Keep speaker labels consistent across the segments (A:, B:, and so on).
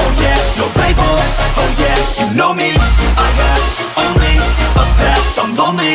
A: oh yeah, no label, oh yeah, you know me, I have only a path, I'm lonely,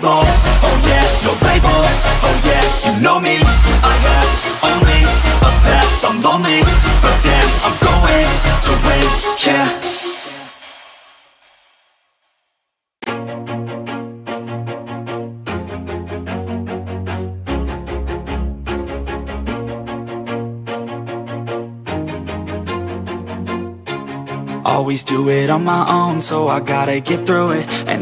A: yeah, oh yeah, no label, oh yeah, you know me, I have only a path, I'm lonely, but damn, I'm going to win, yeah. Always do it on my own, so I gotta get through it